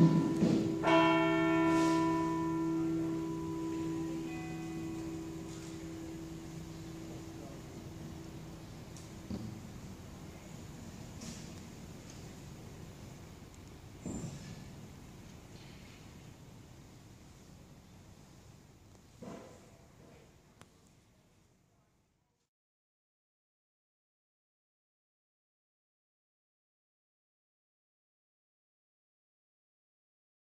Mm-hmm.